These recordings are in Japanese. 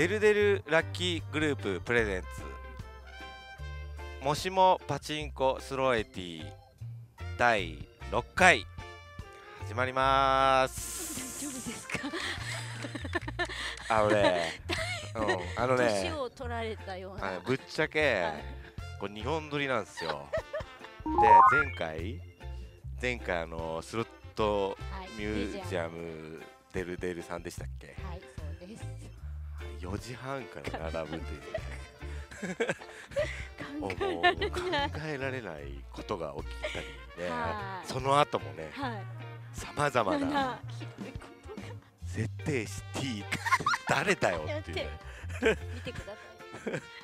デルデルラッキーグループプレゼンツ。もしもパチンコスロエティ第6回。始まります。大丈夫ですか？あのね、うん、あの年ねを取られたような。ぶっちゃけ、はい。これ2本撮りなんですよ。で前回前回あのスロットはい。ミュージアム。デルデルさんでしたっけ？はいそうです4時半から並ぶという。も う考えられ考ない。えられないことが起きたりね。はいその後もねはい。さまざまな設定シティ誰だよっていう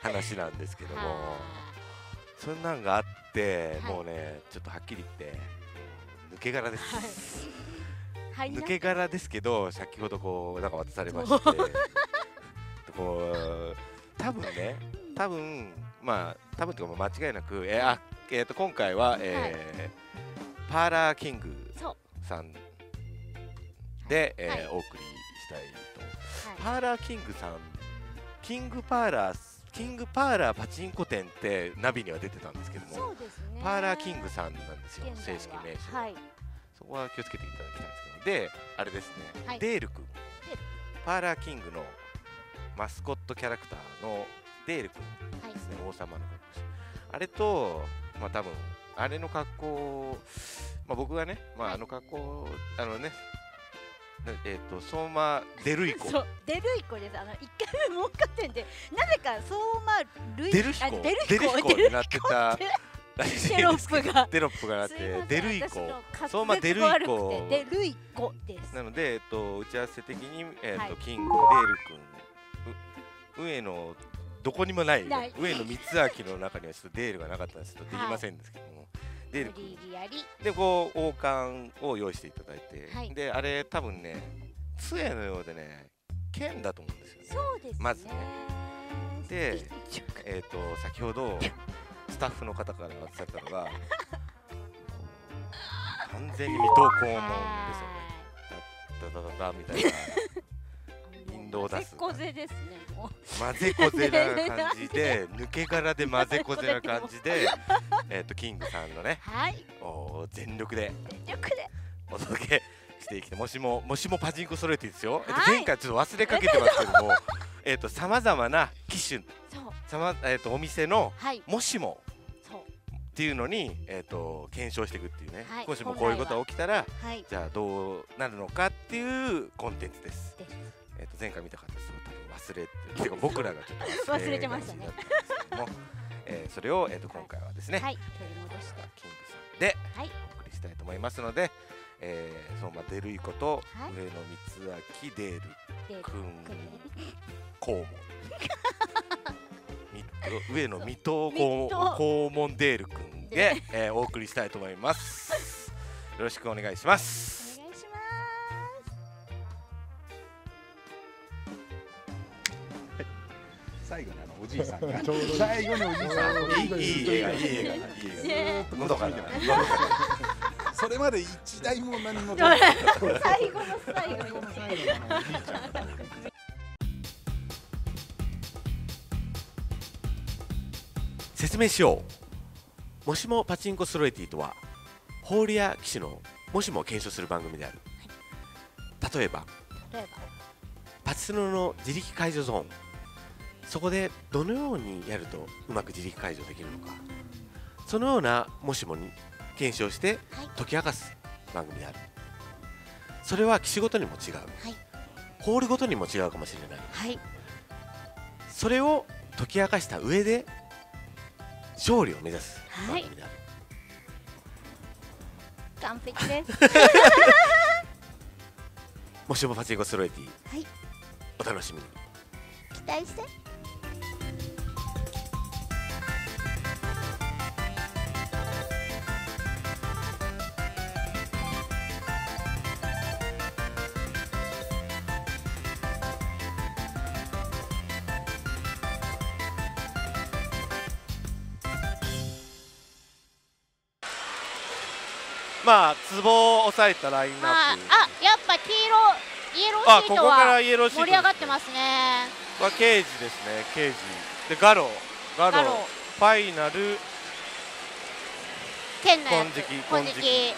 話なんですけども。はそんなんがあってはい。もうねちょっとはっきり言って抜け殻です。はい。抜け殻ですけど先ほどこうなんか渡されましてこう多分ね多分まあ多分というか間違いなくえーあえー、と今回は、えーパーラーキングさんで、えーはい。お送りしたいと。はい。パーラーキングさんキングパーラーキングパーラーパチンコ店ってナビには出てたんですけどもパーラーキングさんなんですよ正式名称、は。い。そこは気をつけていただきたいんですけどであれですね、はい。デール君。パーラーキングのマスコットキャラクターのデール君はいですね。王様のあれとまあ多分あれの格好まあ僕がねまああの格好あのねなえっ、と相馬デルイコ。そうデルイコです。あの一回目儲かってんでなぜか相馬ルイデルヒコ。あデルヒコ。になってたテロップが。テロップがなってデルイコ。相馬舌デルイコ。デルイコです。なので、えっと、打ち合わせ的に、えっとはい。キングデール君う上野どこにもない上野光明の中にはちょっとデールがなかったんですとできませんですけども、デールでこう王冠を用意していただいて、はい。であれ多分ね杖のようでね剣だと思うんですよね。そうですね。まずね。でえっ、と先ほどスタッフの方から渡されたのが 完全に水戸黄門ですよね。ダダダダみたいな引導を出す。混ぜですねもう。混ぜこぜな感じで 抜け殻で混ぜこぜな感じで えっとキングさんのねはい。お全力で。全力で。お届けしていきてもしももしもパチンコ揃えていいですよ、えっとはい前回ちょっと忘れかけてますけども えっとさまざまな機種さま、えっとお店のはい。もしもっていうのに、えー、と検証していくっていうね、はい。もしもこういうことが起きたらはい。じゃあどうなるのかっていうコンテンツです。ですえー、と前回見た方すごい多分忘れててか僕らがちょっと忘れてましたね。えーそれを、えー、と今回はですね、はい。取り戻してキングさんではい。お送りしたいと思いますので、えー、そのままデルイコとはい。上野光明デールでくんくん。肛門 み上野水戸水戸肛門デールくんで、えー、お送りしたいと思います。よろしくお願いします最後にあのおじいさんが。最後におじいさんいいいい映画いい映画いいす映ね画喉から。それまで一台も何も最後の最後に。最後の最後のおじいちゃん説明しよう。もしもパチンコスロエティとはホールや機種のもしもを検証する番組である。例えば。例えば。パチスロの自力解除ゾーンそこでどのようにやるとうまく自力解除できるのか。そのようなもしもに検証してはい。解き明かす番組である。それは機種ごとにも違う。はい。ホールごとにも違うかもしれない。はい。それを解き明かした上で勝利を目指すはい。番組である、完璧です。もしもパチンコスロエティはい。お楽しみに。期待してまあツボを抑えたラインナップ、まああやっぱ黄色イエローシートは盛り上がってますね。は刑事ですね刑事でガロガロファイナル。剣の金色。金色。金色。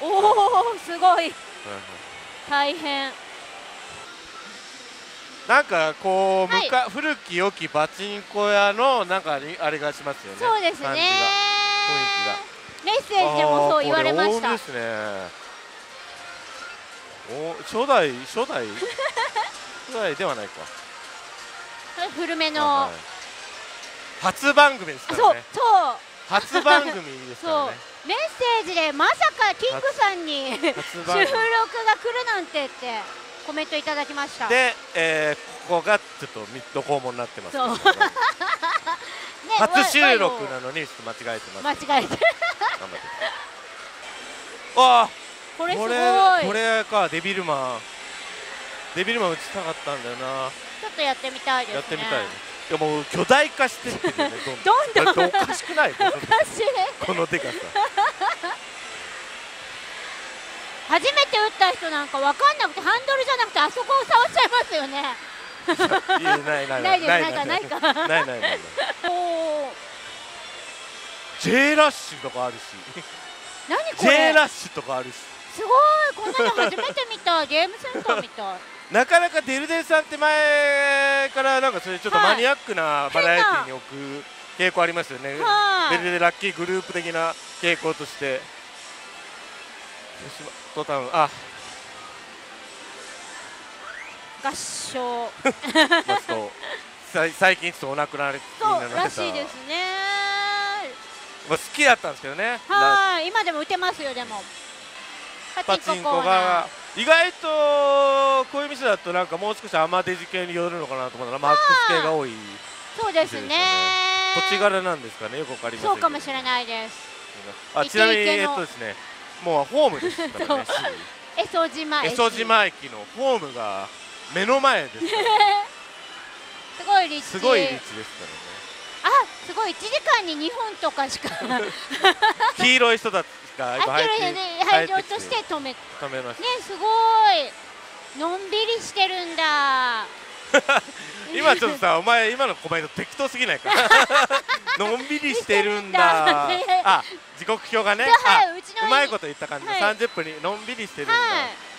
おおすごい。はいはい。大変。なんかこう、はい。古き良きパチンコ屋のなんかにあれがしますよね。そうですねメッセージでもそう言われました。ですね。お初代初代。初代ではないか。古めの、はい初番組ですからね。そう初番組ですから そう。ねメッセージでまさかキングさんに収録初が来るなんてってコメントいただきました。で、えーここがちょっとミッド訪問になってます初収録わなのにちょっと間違えてます。間違えて。頑張って。あ。これすごい。これこれかデビルマン。デビルマン打ちたかったんだよな。ちょっとやってみたいですね。やってみたいね。いやもう巨大化してってるよねどんどん。どんどん。おかしくない？この私このでか初めて打った人なんかわかんなくてハンドルじゃなくてあそこを触っちゃいますよねさいやない。ないないない。ないかないか。ないないないない。おお J ラッシュとかあるし。何こ J れラッシュとかあるし。すごい。こんなの初めて見た。ゲームセンターみたい。なかなかデルデルさんって前からなんかそれちょっとはいマニアックなバラエティに置く傾向ありますよね、はい。デルデルラッキーグループ的な傾向として。吉本タウン。あ 合唱。最近ちょっとお亡くなりにそうらしいですね。まあ、好きだったんですけどね。はい。今でも打てますよでも。パパチンコが意外とこういう店だとなんかもう少しアマデジ系に寄るのかなと思ったらマックス系が多いそうですね。土地柄なんですかねよくわかりませんそうかもしれないです。あちなみにえっとですねもうホームですからね江曽島駅のホームが目の前ですから。すごい立地。すごい立地ですかあすごい1時間に2本とかしか。ら ね黄色い人たちが入ってきれいね会場として止めね止めましすごい。のんびりしてるんだ。た 今ちょっとさお前今のコメント適当すぎないか？のんびりしてるんだ。あ時刻表がね。うまいこと言った感じで、はい。30分にのんびりしてるんだ、はい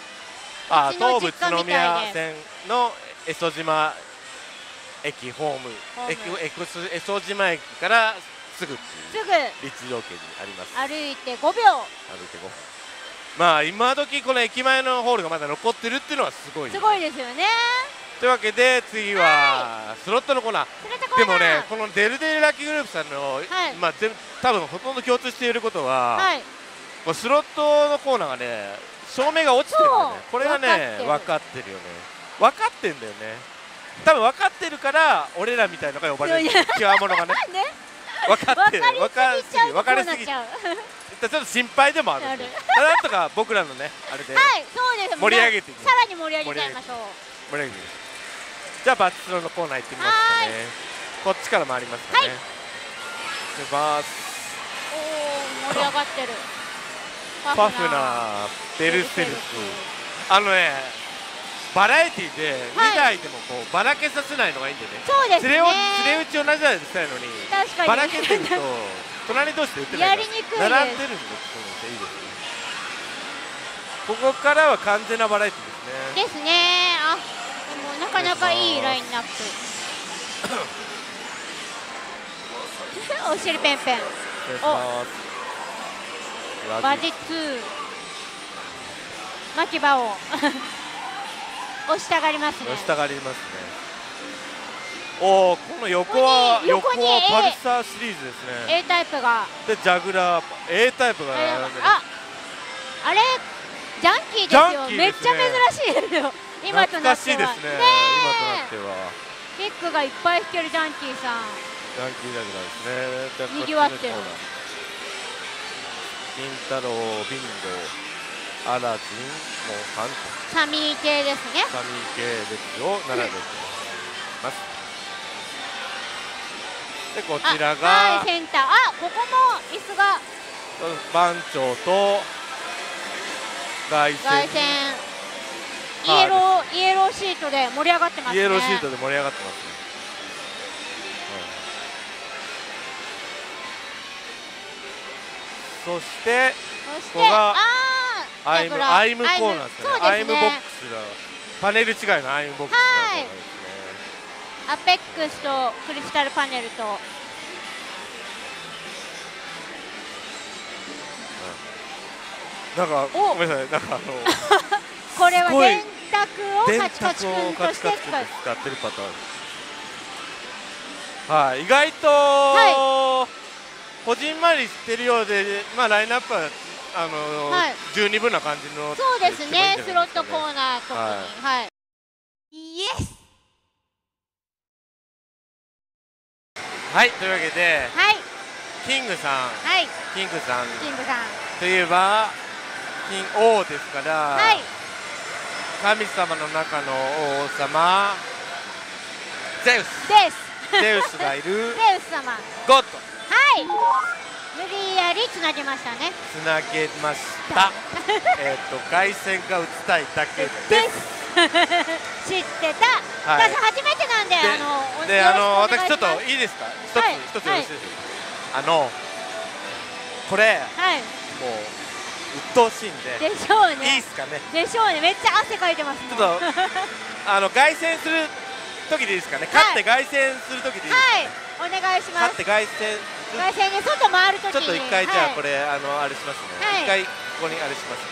あ東武宇都宮線の江曽島駅ホーム。江曽島駅からすぐすぐ立地条件にあります。歩いて5秒。歩いて5分まあ今時この駅前のホールがまだ残ってるっていうのはすごいすごいですよね。というわけで次はスロットのコーナー。それとこれだでもねこのデルデルラッキーグループさんの、はい。まあ全多分ほとんど共通していることは、はい。こうスロットのコーナーがね照明が落ちてるよね。これがね分分かってるよね。分かってんだよね。多分分かってるから俺らみたいのが呼ばれる。極物がね。ね。分かってる。分かりすぎちゃう。とこ分かりすぎ。ちゃう。ょっと心配でもあるんで。なんとか僕らのねあれで。はいそうです盛り上げていきます。さらに盛り上げちゃいましょう。盛り上げてじゃあバチスロのコーナー行ってみますかね。こっちから回りますかね、はい。お願いします。おお盛り上がってるパフなベルセルク。あのねバラエティではい。2台でもこうばらけさせないのがいいんだよね、そうですね。連れ打ちを同じ台でしたいのに確かに。ばらけてると隣同士で打てないからやりにくい並んでるんですそういいですねここからは完全なバラエティですね。ですね。あでもなかなかいいラインナップ。おしりペンペン。おバジ2巻き場を押したがります。ね押したがります。ねおおこの横はここに横にはパルサーシリーズです。ね A タイプがでジャグラー A タイプがあ並んでるああれジャンキーです。よジャンキーめっちゃ珍しいです。よ今となっては懐かしいです。ね今となってはキックがいっぱい弾けるジャンキーさんジャンキージャグラーです。ねで賑わってる金太郎ビンゴアラジンモンハンとサミー系ですねサミー系列を並べてます。でこあちらはがいセンター。あここも椅子が。番長と凱旋凱旋イエローイイエローシートで盛り上がってますね。イエローシートで盛り上がってますね、そしてそしてここがアイムアイムコーナーですね。ね。アイムボックスがパネル違いのアイムボックスがはい。ですね。アペックスとクリスタルパネルと。なんかお。ごめんなさい。なんかあの これは電卓を電カチカチ君として使ってるパターンはい意外と、こじんまりしてるようでまあラインナップはあの、はい。十二分な感じのそうですね。ってスロットコーナー特にはい、イエス。はいというわけではい。キングさん。はい。キングさん。キングさん。といえばキン王ですから、はい。神様の中の王様ゼウス。ですゼウスがいる。ゼウス様。はゴッドい。無理やりつなげましたね。つなげました。えっと凱旋が打ちたいだけです。知ってた、はい。私初めてなんでであの私ちょっといいですか？一つ、はい。一つよろしいですか、あのこれはい。もう鬱陶しいんででしょういいねっすかね？でしょうね。めっちゃ汗かいてますちょっとあの凱旋する時でいいですかね、はい。勝って凱旋する時でいいですかね、はい。お願いします。勝って凱旋外線で外回るとちょっと一回じゃあこれ、れ、あのあれしますね、はい。一回ここにあれします。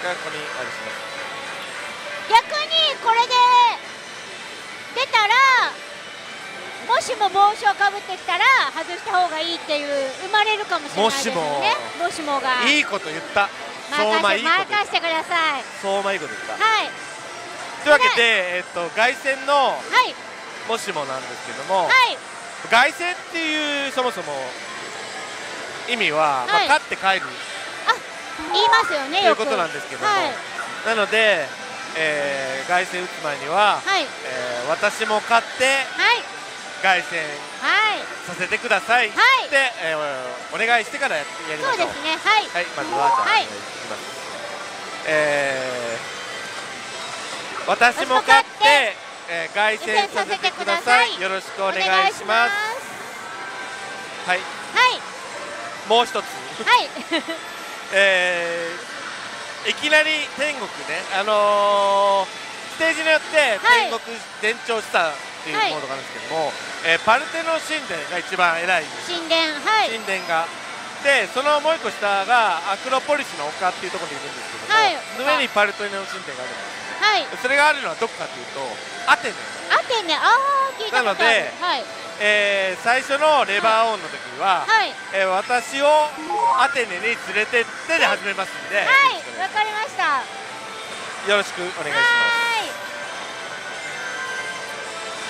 一回ここにあれします逆にこれで出たらもしも帽子をかぶってきたら外した方がいいっていう生まれるかもしれないですよね。もしも。が。いいこと言った。相馬いいこと任せてください。た相馬いいこと言った。はい。というわけで、えっと、凱旋のはい。もしもなんですけども、はい凱旋っていうそもそも意味は、まあはい勝って帰る言いますよねということなんですけども、はい。なので、えー凱旋打つ前には、はい。えー私も勝ってはい。凱旋はい。させてくださいって、はい。えーお願いしてからやってやりましょう。そうですねはい。はい、まずはじゃあ、はいいします。えー、私も勝って、えー、凱旋させてください。よろしくお願いします。はい、はい。もう一つ、はいえー、いきなり天国ね、あのー、ステージによってはい。天国伝承したっていうはいものがあるんですけども、えーパルテノ神殿が一番偉い。神殿はい。神殿が。でそのもう一個下がアクロポリスの丘っていうところにいるんですけども、はい。上にパルテノ神殿があるんですはい。それがあるのはどこかというとアテネ、アテネ。ああ聞いたことある。なのではい。えー最初のレバーオンの時は、はい。えー私をアテネに連れてってで始めますんで、はい。わかりました。はよろしくお願いしま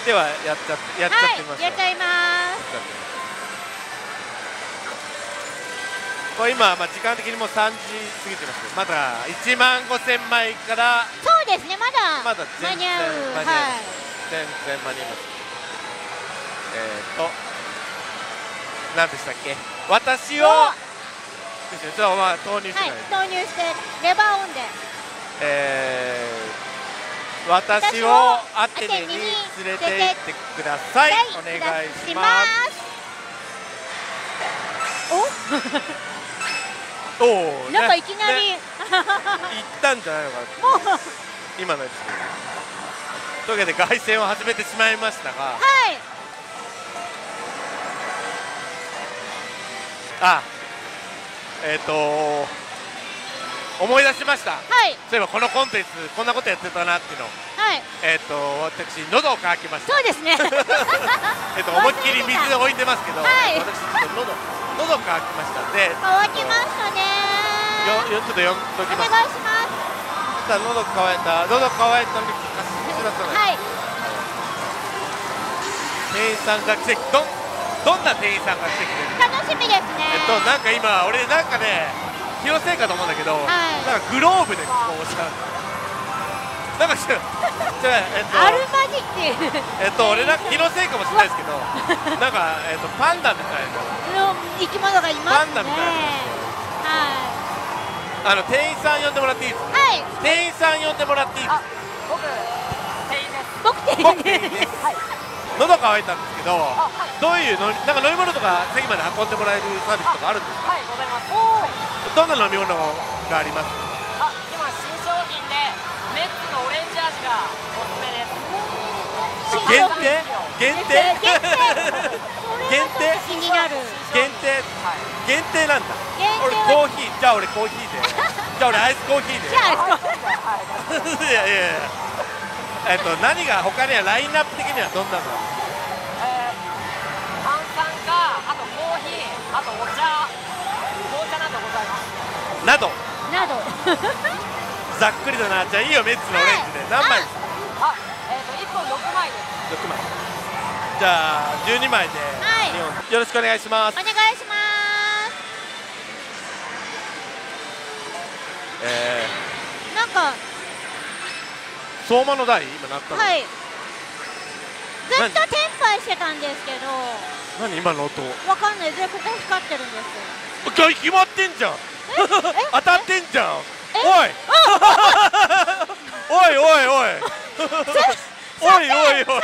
す。ではやっちゃってやっちゃってみましょう、はい。やっちゃいますこれ今、まあ、時間的にもう3時過ぎてますけどまだ1万5000枚からそうですねまだまだ間に合う間に合うはい全然間に合います。えー、と何でしたっけ？私をお！ですねちょっとまあ投入してはい、投入してレバーオンで。えー、私をアテネに連れて行ってください、お願いします。お？おおなんかいきなり、行ったんじゃないのかな今のやつというわけで凱旋を始めてしまいましたが。はい。あえっ、と思い出しました？はい。そういえばこのコンテンツこんなことやってたなっていうの。はい。えっ、と私喉を渇きました。そうですね。えっと思いっきり水置いてますけど、はい。私ちょっと喉喉渇きましたんで。乾きましたね。よよちょっと読んどきお願いします。ますさあ喉乾いた喉乾いたのに貸し出さない、はい。店員さんが来てどんどんな店員さんが来てくれる楽しみですね。えっとなんか今俺なんかね気のせいかと思うんだけど、はい。なんかグローブでこうさなんかしじゃえっとアルマジっていう。えっと俺なんか気のせいかもしれないですけど なんかえっとパンダみたいな。の生き物がいますね。パンダみたい。なはあの店員さん呼んでもらっていいですか？いはい。店員さん呼んでもらっていいですか？お僕店僕員です。店員です。喉乾いたんですけどどういうのなんか飲み物とか席まで運んでもらえるサービスとかあるんですか？はいございますどんな飲み物があります？あ今新商品でメッツのオレンジ味がおすすめです。限定？限定？限定？限定？気になる限定？限定なんだ。俺はコーヒー。じゃあ俺コーヒーで。じゃあ俺アイスコーヒーで。じゃあいやいやいや。えっと何が他にはラインナップ的にはどんなの？えー炭酸かあとコーヒーあとお茶紅茶などございますなど。など。ざっくりだなじゃあいいよメッツのオレンジで。何枚ですか？あえっ、と1本6枚です。6枚じゃあ12枚ではい。2本よろしくお願いします。お願いします。えなんか。ー相馬の台今鳴ったの、はい。ずっとテンパイしてたんですけど。何？今の音。わかんない。でここ光ってるんです今日決まってんじゃん 当たってんじゃん。おい。おいおいおい。おいおいおい。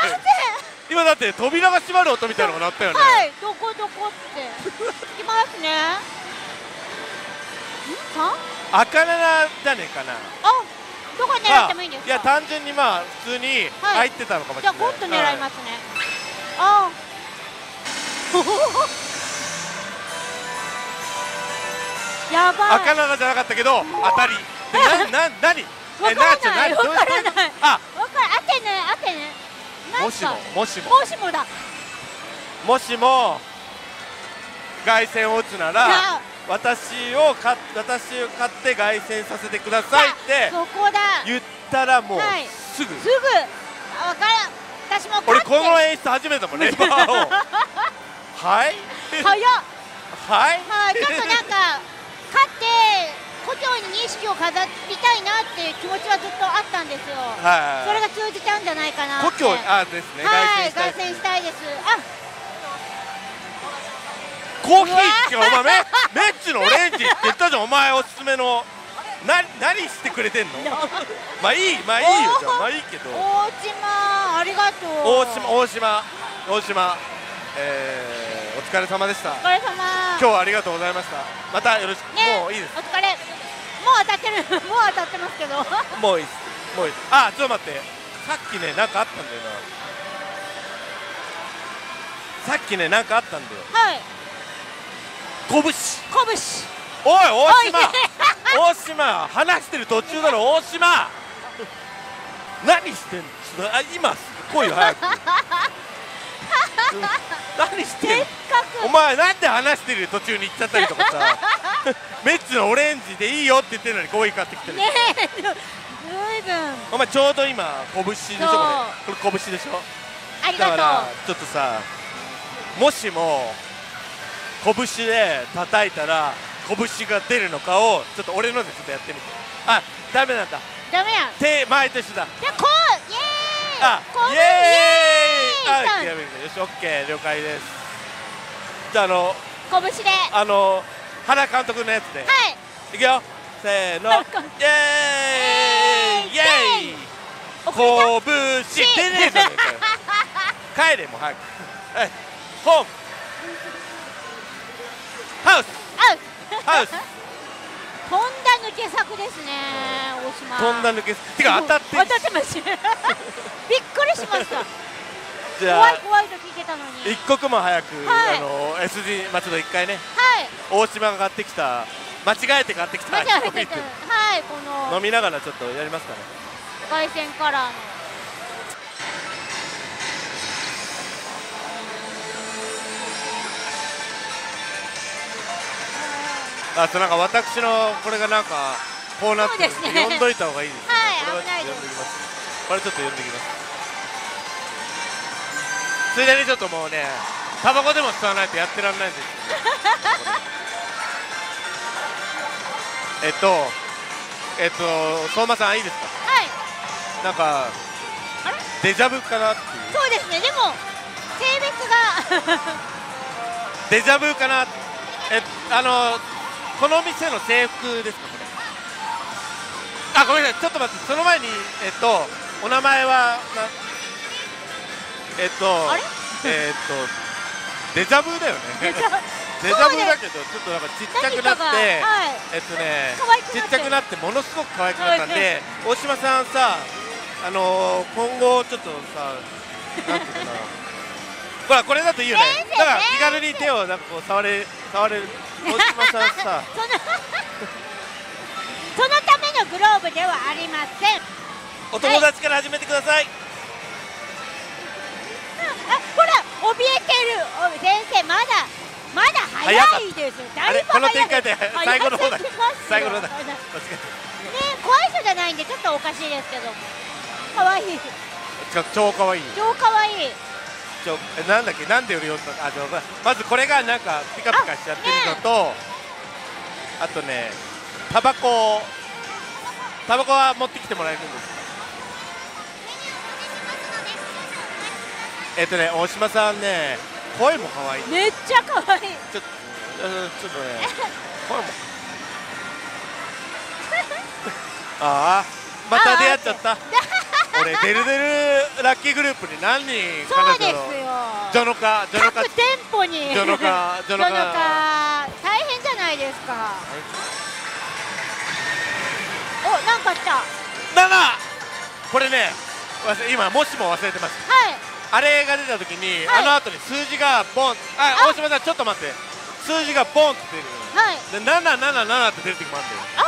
今だって扉が閉まる音みたいなのが鳴ったよね、はいどこどこって。いきますね。ん？三赤七じゃねえかな。あどこ狙ってもいいんですか？いや単純にまあ普通にはい。入ってたのかもしじゃれない、あゴッと狙いますね、あやばい。赤七じゃなかったけど当たり。でなな 何？わかんない。からない。あ。わかる当てね当てねもしももしも。もしもだ。もしも凱旋を打つならな私をか私を買って凱旋させてくださいってそこだ。言ったらもうはい。すぐ、すぐ。あわからん。私も俺この演出初めてだもんね 今。はい。早っ。はい。はいちょっとなんか勝って故郷に錦を飾りたいなっていう気持ちはずっとあったんですよ。はい。それが通じたんじゃないかな故郷あですね。はい凱旋したい。です。あコーヒーお前メメッツのオレンジって言ったじゃんお前おすすめの。な何してくれてんの？まあいいまあいいよ。じゃあまあいいけど。大島。ありがとう。大島大島大島。えー、お疲れ様でした。お疲れ様。今日はありがとうございました。またよろしく、ね。もういいです。お疲れ。もう当たってる。もう当たってますけど。は もういいです。もういいです。あちょっと待って。さっきねなんかあったんだよな。さっきねなんかあったんだよ。い。拳。拳。おい大島。おい。大島。話してる途中だろ大島。何してんの？あ今来いよ早く 何してんお前なんで話してる途中に行っちゃったりとかさ。メッツのオレンジでいいよって言ってるのにコーヒー買ってきてる、ねえ。ずいぶんお前ちょうど今拳でしょ？これこれ拳でしょ？ありがだからとちょっとさもしも拳で叩いたら拳が出るのかをちょっと俺のでちょっとやってみて。あダメなんだ。うダメや。手前と一緒だ。じゃあこう。イエーイ。あイエーイあイエーイやべえよしオッケー了解です。じゃああの拳で。あの原監督のやつで、はい。いくよ。せーの。イエーイ。イエーイ。拳出ねえじゃねえかよ帰れもう早く。はい。ホーム。ハウス。ハウス。飛 んだ抜け作ですね大島。飛んだ抜けてか当たって当たってますびっくりしましたじゃあ怖い怖いと聞いてたのに。一刻も早く、はい。あの SG まあちょっと一回ね。はい。大島が買ってきた間違えて買ってきたはいこの。飲みながらちょっとやりますかね。凱旋カラー。のあとなんか私のこれがなんかこうなってるんそうですね。呼んどいた方がいいですね。はいこれはちょっと危ないです。呼んできます。これちょっと呼んできますついでにちょっともうねタバコでも吸わないとやってらんないんですよ。えっとえっと相馬さんいいですか？はい。なんかあれ？デジャブかなっていう。そうですね。でも性別が。デジャブかなえあのこの店の制服ですかこれ？あごめんなさい。ちょっと待ってその前にえっとお名前はなえっとえっとデジャブだよね。デジャブ。だけどちょっとなんかちっちゃくなって、えっとねちっちゃくなってものすごく可愛くなったんで大島さんさあのー、今後ちょっとさなんていうかな。ほらこれだといいよね。だから気軽に手をなんかこう触れ触れる。大島さんさ。その そのためのグローブではありません。お友達から始めてください、あほら怯えてる。お先生まだまだ早いですだいぶこの展開で早最後の方だ最後の方だね怖い人じゃないんでちょっとおかしいですけど。可愛い。た超可愛い。超可愛い。ちょえなんだっけなんでより呼んだあちょままずこれがなんかピカピカしちゃってるのとあ,、とねタバコタバコは持ってきてもらえるんですえっとね大島さんね声も可愛い。めっちゃ可愛い。ちょちょっとね声も。ああまた出会っちゃった。俺デルデルラッキーグループに何人そうですよ。彼女ジョノカジョノカ。各店舗に。ジョノカジョノカ。大変じゃないですか。おなんか来た。は7これね今もしも忘れてます。いあれが出た時に、はい。あの後に数字がボンああ。大島さんちょっと待って。数字がボンって出る。はいで777って出る時もあるんだよあ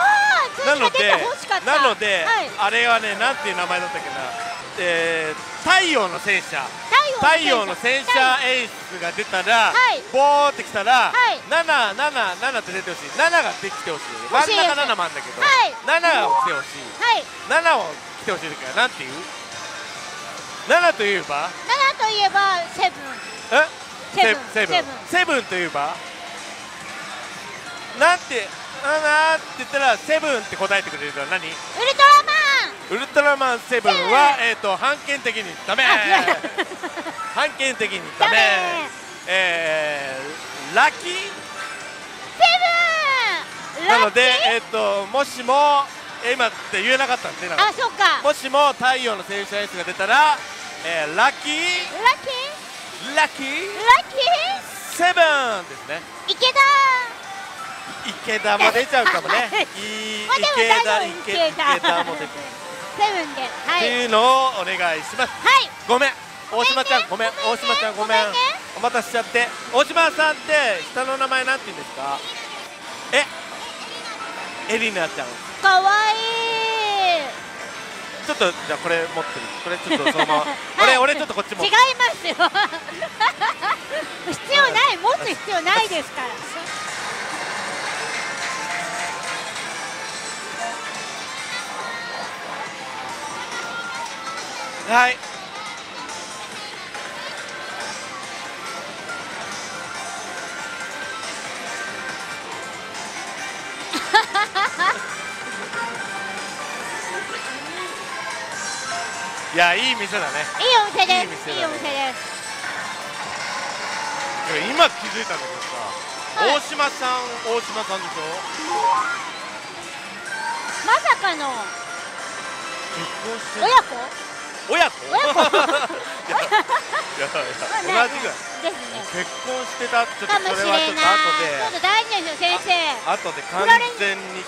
あなのでなので、はい、あれはねなんていう名前だったっけな、えー太陽の戦車。太太陽の戦車演出が出たら、はい。ボーってきたら、はい。777って出てほしい。7ができてほしい。真ん中7もあるんだけど、はい7を来てほしい。はい。7を来てほしい時はなんていう？7といえば7といえばセブン。え？セブン。セブン。セブン。といえばなんてあなーって言ったらセブンって答えてくれるのは何？ウルトラマン。ウルトラマンセブンは、えー、と判権的にダメ。判権的にダメ。ダメ。えー、ラッキー？セブン。なので、えー、ともしもえー今って言えなかったんであそっか。もしも太陽の戦車エースが出たら、えー、ラッキー。ラッキー。ラッキー。ラッキセブンですね。ー池田。池田も出ちゃうかもね。い。い池田池池田。池田。も出てるセブンで。はい。っていうのをお願いします。はい。ごめん。大島ちゃんごめん大島ちゃんごめん。ごめんね。お待たせしちゃって。大島さんって下の名前なんて言うんですか？え？エリナちゃんかわいい。ちょっとじゃあこれ持ってる。これちょっとそのまま。は い俺俺ちょっとこっち持違いますよ。必要ない持つ必要ないですから。はいいやいい店だね。いいお店です。いい店だね。いいお店です。今気づいたんだけどさ、はい。大島さん大島さんでしょ？まさかの。結婚して親子？親子？親子？いやいや 同じぐらい。ですね。結婚してた。ちょっとかもしそれはちょっとれない後でちょっと大事ですよ先生。後で完全に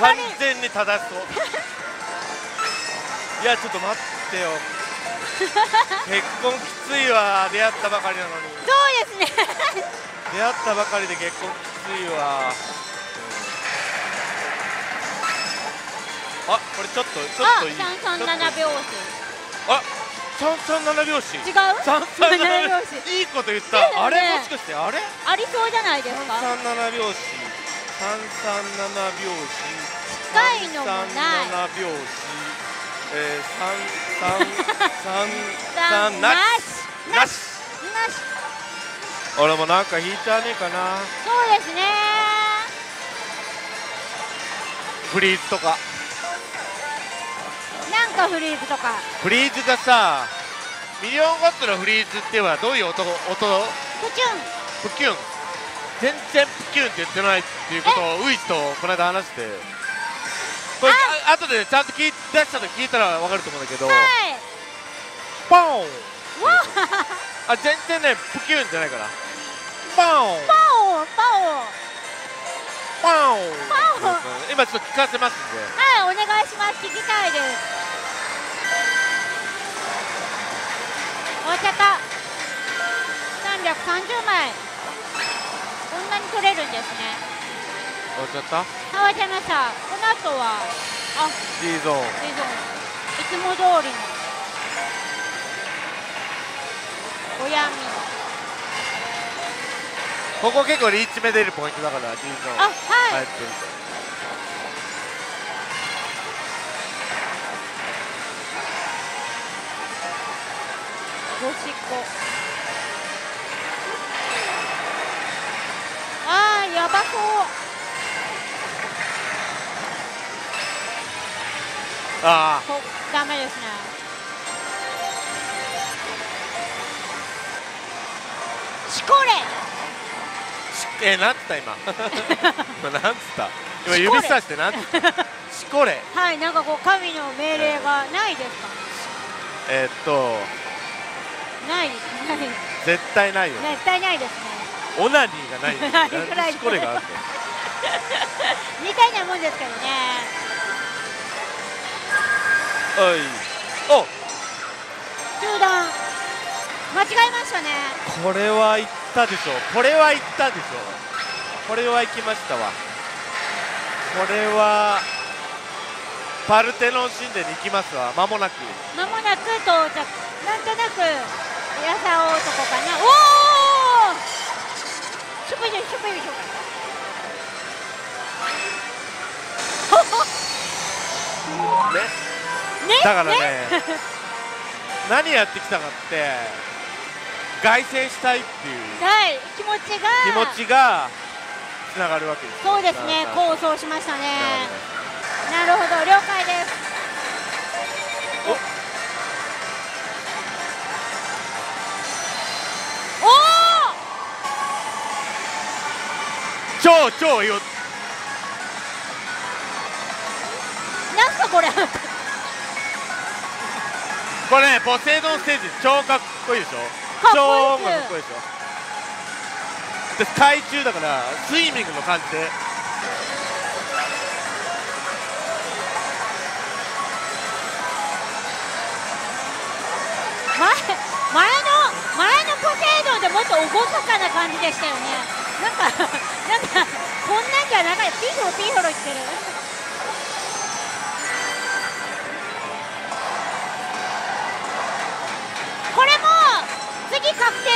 完全に正しそういやちょっと待ってよ。結婚きついわ。出会ったばかりなのに。そうですね。出会ったばかりで結婚きついわ。あこれちょっとちょっあといい。三三七拍子。あ三三七拍子。違う？三三七七拍拍子。子いいこと言った、ね。あれ？もしかしてあれ？ありそうじゃないです三か三七拍子。三三七拍子。近いのもない。三三七拍子。えー、三三三三なしなしなし。俺もなんか引いちゃねえかな。そうですね。フリーズとか。なんかフリーズとか。フリーズがさミリオンゴットのフリーズってはどういう音音？プチュン。プキュン。全然プキュンって言ってないっていうことをウイチとこの間話してこれ後でちゃんと聞い出したと聞いたら分かると思うんだけど、はい。ポン。わあ。全然ねプキュンじゃないから。ポン。ンポン。今ちょっと聞かせますんで。はいお願いします。聞きたいです。終わっちゃった330枚。こんなに取れるんですね終わっちゃった？終わっちゃいました。この後はあ T ゾーン。いつも通りのおやみ。ここ結構リーチ目出るポイントだから T ゾーン。あはい、入ってる。ごしっこあーやばそうあこダメですね。しこれえなんつった今？今なんつった？今指さしてなんつった？しこれはいなんかこう神の命令がないですか？えーっとないです。ない。絶対ないよ絶対ないですね。オナニーがないよ ないなんでしこれがあるの？みたいなもんですけどねおい。お。中断。間違えましたね。これは行ったでしょこれは行ったでしょこれは行きましたわ。これはパルテノン神殿に行きますわ。間もなく。まもなく到着。なんとなくやさ男かな。おおシュプシュシュプシュねねだからね。何やってきたかって凱旋したいっていう。はい。気持ちが。気持ちがつながるわけですそうですね。な構想しましたね。なるほど。了解です。お。超超よおなんすかこれこれねポセイドンステージ超かっこいいでしょ。超音楽かっこいいでしょ。で海中だからスイミングの感じで。前前の前のポセイドンでもっと厳かな感じでしたよね。なんかなんかこんなんじゃなかった。ピーヒョロピーヒョロ言ってる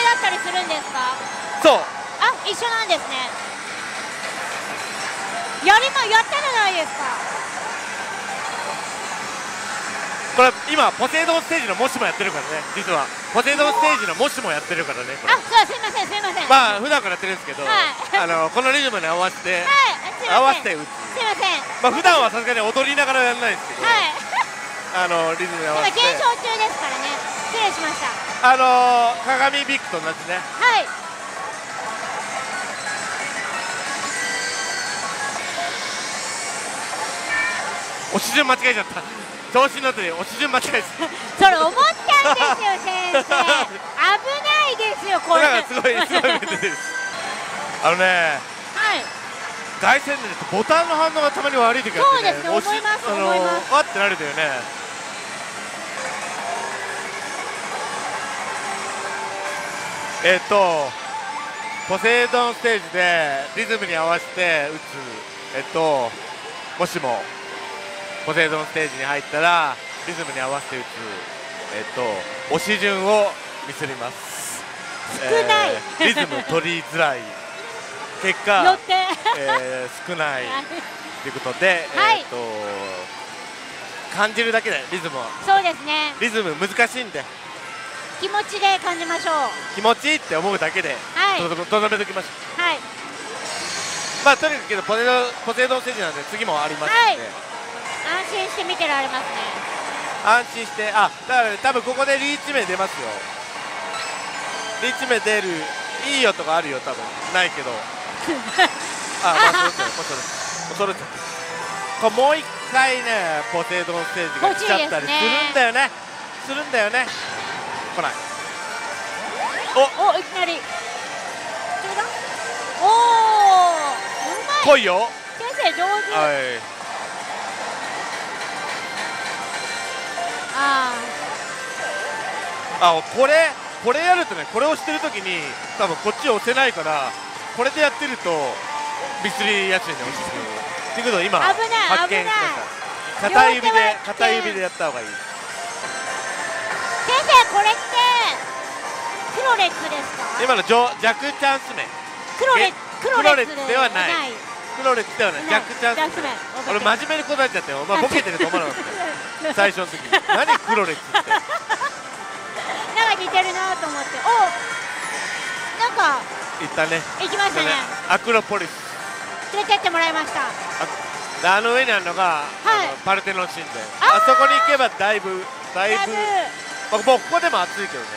だったりするんですか？そう。あ一緒なんですね。やりまやったじゃないですか。これ今ポセイドンステージのもしもやってるからね。実は。ポセイドンステージのもしもやってるからねあそうすいませんすいません。まあ普段からやってるんですけど、はい。あのこのリズムに合わせて、はい。合わせて打つ。すいませんまあ普段はさすがに踊りながらやらないですけど、はい。あのリズムに合わ今せて。検証中ですからね。失礼しました。あの鏡ビッグと同じね。はい。押し順間違えちゃった。調子に乗って押し順間違えちゃっ それ思ったんですよ先生。危ないですよこれ。すごいすごい目出てる。あのね凱旋でボタンの反応がたまに悪い時あってねそうですね思います思います。わってなるんだよねえっとポセイドンステージでリズムに合わせて打つ。えっともしもポセイドンステージに入ったらリズムに合わせて打つ。えっと押し順をミスります。少ない。えーリズム取りづらい。結果よって。えー少ない。とい。うことで、はい。えーっと感じるだけでリズムはそうですね。リズム難しいんで気持ちで感じましょう。気持ちいいって思うだけではい。とどめときましょう。はい。まあとにかくポセドポセイドンステージなんで次もありますので、はい。安心して見てられますね。安心してあだから、ね、多分ここでリーチ名出ますよ。リーチ名出るいいよとかあるよ多分。ないけど。あまあそれそれそれそれそれこれもう一回ねポセイドンステージが来ちゃったりするんだよね。するんだよね来ない。おいきなり。おおうまい。来いよ。先生上手。はい。ああこれこれやるとねこれをしてる時に多分こっちを押せないからこれでやってるとミスりやすいね押し付けっていうことを今危ない発見しました。片指で片指でやった方がいいこれってクロレッツですか？今の弱弱チャンス目クロレッツクロレッツではない。クロレッツではない。ない弱チャンス目俺真面目に答えちゃってよ。お前ボケてると思わなかったよ最初の時。に何クロレッツって。なんか似てるなと思って。おなんか言ったね。行きましたね。アクロポリス。連れてってもらいました。であの上にあるのが、はい。あのパルテノン神殿。あそこに行けばだいぶだいぶまあ、もうここでも暑いけどね。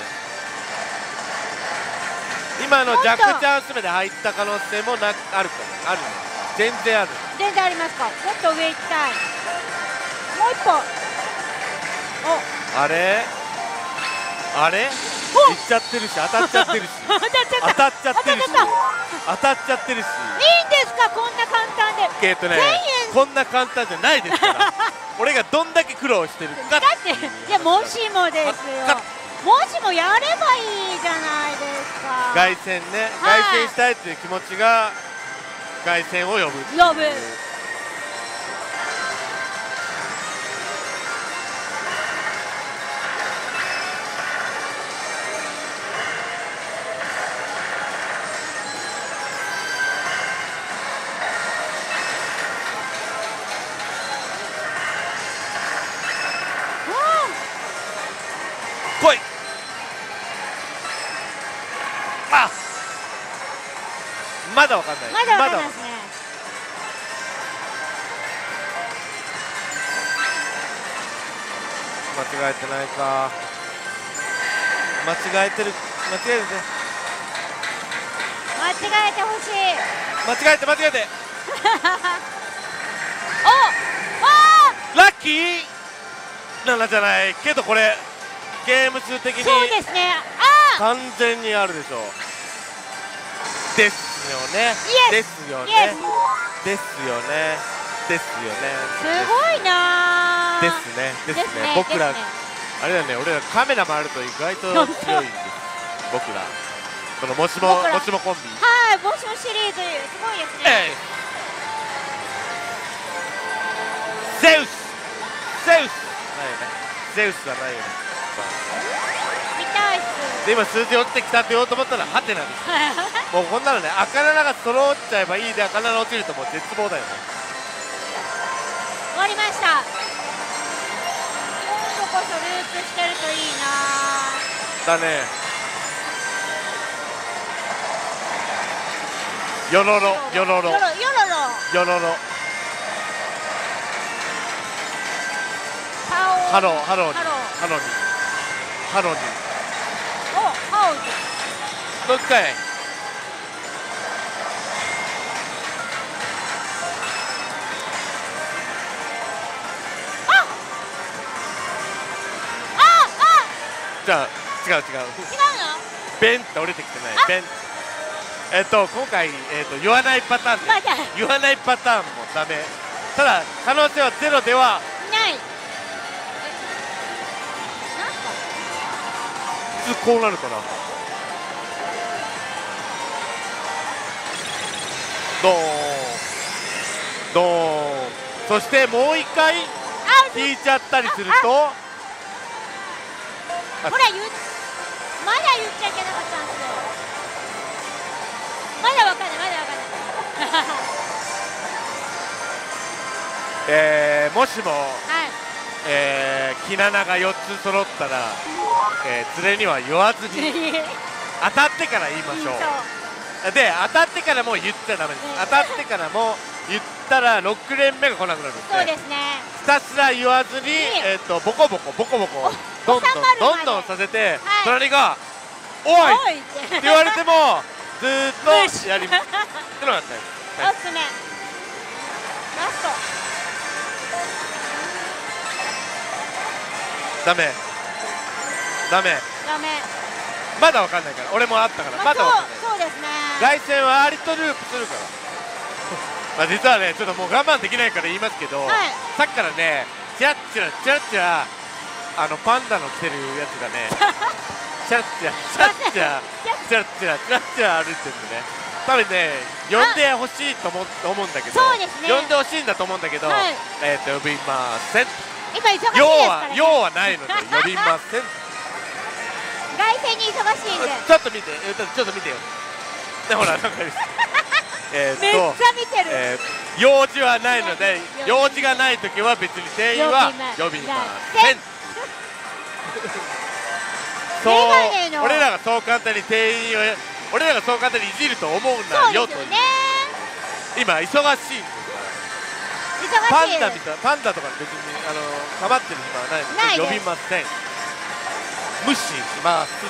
今のジャックチャンス目で入った可能性もなあるかも。あるね。全然ある。全然ありますか？もっと上行きたい。もう一歩。お。あれ？あれ？お。行っちゃってるし 当たっちゃってるし。当たっちゃってるし。当たっちゃってるし。いいんですか？こんな簡単で。えっとね1000円。こんな簡単じゃないですから 俺がどんだけ苦労してるか。だっていやもしもですよ。かもしもやればいいじゃないですか。凱旋ね。はい。凱旋したいっていう気持ちが凱旋を呼ぶ呼ぶだわかんない。まだ。わかんないですね間違えてないか。間違えてる。間違えてる間違えてほしい。間違えて間違えて。おラッキー！7じゃないけどこれ。ゲーム数的に。そうですね。あ完全にあるでしょ。うですよね。ですよね。ですよね。ですよね。すごいなー。ですね。ですね。僕らあれだよね。俺らカメラもあると意外と強いんです。僕ら。このもしももしもコンビ。はいボショシリーズすごいですね。ゼウス。ゼウス。ないよね。ゼウスはないよね。見たいっす。で今数字落ちてきたって言おうと思ったらハテナです もうこんなのね赤7が揃っちゃえばいいで赤7落ちるともう絶望だよね。終わりました。今度こそループしてるといいな。だね。よろろよろろ。よろよろろ。よろろハローハローに。ハロー。ハローに。ハローに。おハオズもう一回じゃあ違う違う。あ違うの？ベンって降りてきてない。ベン。えっと今回、えっと言わないパターンで言わないパターンもダメ。ただ可能性はゼロでは。いない。普通こうなるかな。ドーン。ドーン。そしてもう一回あ引いちゃったりするとほら言うまだ言っちゃいけなかったんですよまだわかんないまだわかんないえーもしも、はいえー、キナナが4つ揃ったら、えー、連れには言わずに 当たってから言いましょう。で当たってからもう言っちゃダメです。うん当たってからも言ったら6連目が来なくなるんで。そうですねひたすら言わずに、え。っとボコボコボコボコどんどんどんどんさせて、はい、隣が「おい!」って言われてもずっとやります。ってのが大い。です。ねラスト。ダメ。ダメ。ダメ。まだわかんないから。俺もあったから、ま、だわかんない。そうですね。来戦はアリとループするから。まあ実はねちょっともう我慢できないから言いますけど、はい。さっきからねチラッチラチラッチラあのパンダの着てるやつがね チラッチラチラッチラチラッチラチラッチラ歩いてるんでね。多分ね呼んでほしいと思思うんだけどそうですね。呼んでほしいんだと思うんだけど、はい。えっ、と呼びません。今忙しいです用はからね。用はないので 呼びません。凱旋に忙しいんで。ちょっと見てえちょっと見てよ。ねほらなんか えーめっちゃっと見てる、えー用事はないので用事がない時は別に店員は呼びません。そう俺らがそう簡単に店員を俺らがそう簡単にいじると思うなよとね。今忙しい忙しいパンダみたいパンダとか別にあの構ってる暇はないので呼びません。無視しますと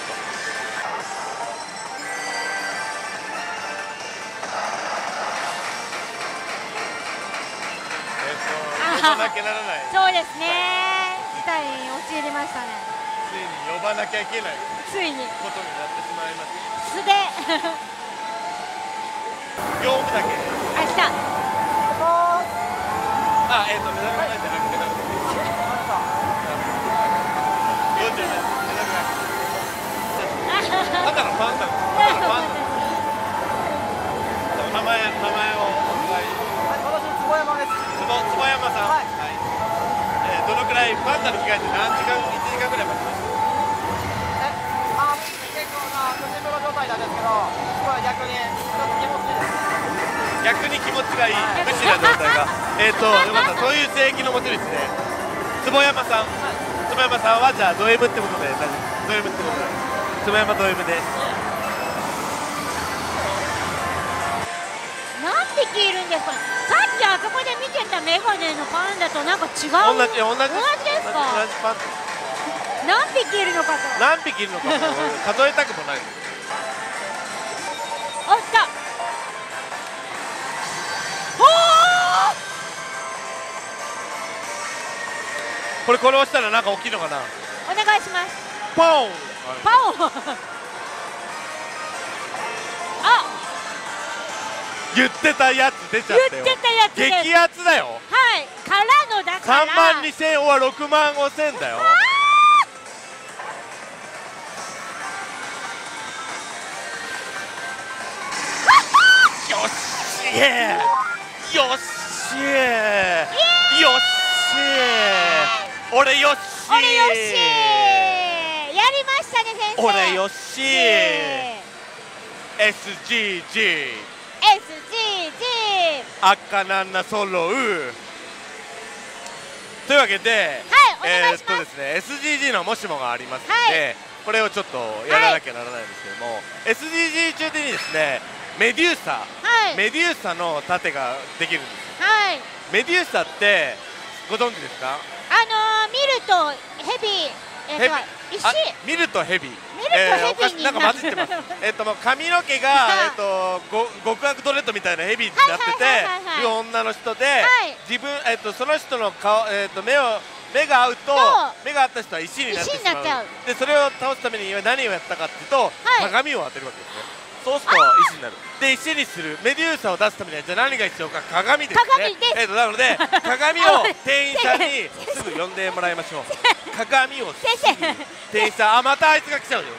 なきゃならないそうですね。事態に陥りましたね。ついに呼ばなきゃいけないついにことになってしまいます。素で。業務だけ。あ来た。あえっ、とメダルがないんじゃなくてメダル40ですメダルがた。だのパンダただのパンダ名前名前を坪山さん。はい。えーどのくらいパンダの着替えて何時間1時間ぐらい待ちました？えあ結構な状態なんですけどすごい逆にちょっと気持ちいい。です逆に気持ちがい。い無視な状態が。えっとよかったそういう性域の持ち主で。坪山さん。坪山さんはじゃあド M ってことでド M ってことで。坪山ド M で。すメガネのパンダとなんか違う？同じ同じ。同じですか？同じパン何匹いるのかと。何匹いるのかも数えたくもない。あ来た。おこれこれ押したらなんか大きいのかな？ーお願いします。ポン。パオあ。言ってたやつ出ちゃったよ。言ってたやつ激アツだよ。はい。からのだから。3万2000は6万5000だよ。よっしえよっしえよっしえ俺よっし俺よしやりましたね先生。俺よっしえ SGG SGG 赤なんな揃う。というわけではいえーっとですね SDG のもしもがありますので、はい。これをちょっとやらなきゃならないんですけども、SDG 中にですねメデューサ、はい。メデューサの盾ができるんですよ。はい。メデューサってご存知ですか？あのー、見るとヘビえー、見るとヘビえーなんか混じってます。えっともう髪の毛が、えっとご極悪ドレッドみたいなヘビになってて女の人で、はい。自分えっとその人の顔えっと目を目が合うとと目が合った人は石になってしまう。でそれを倒すために何をやったかっていうと、い。鏡を当てるわけですねそうすると石になる。で石にする。メデューサを出すためにはじゃあ何が必要か。鏡ですね。鏡です。えっとなので 鏡を店員さんにすぐ呼んでもらいましょう。鏡を店員さんあまたあいつが来ちゃうよ。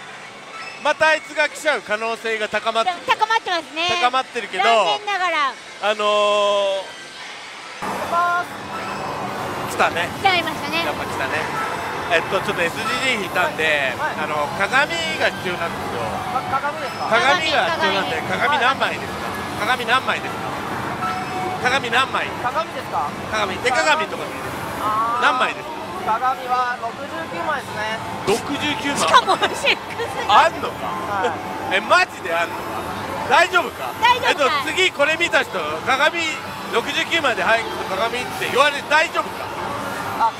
またあいつが来ちゃう可能性が高まって高まってますね。高まってるけど残念ながら。あのー、来たね。来ちゃいましたね。やっぱ来たねえっとちょっと SDG 引いたんで、はい。あの鏡が必要なんですよ。か鏡ですか？鏡が必要なんで鏡鏡何枚ですか？鏡何枚ですか？鏡何枚？鏡ですか？鏡手鏡とかでいいです。何枚ですか？鏡は69枚ですね。69しか枚もシックス。あんのか？はい。えマジであんのか？大丈夫か？大丈夫かえっと次これ見た人鏡69枚で入る鏡って言われ大丈夫か？あ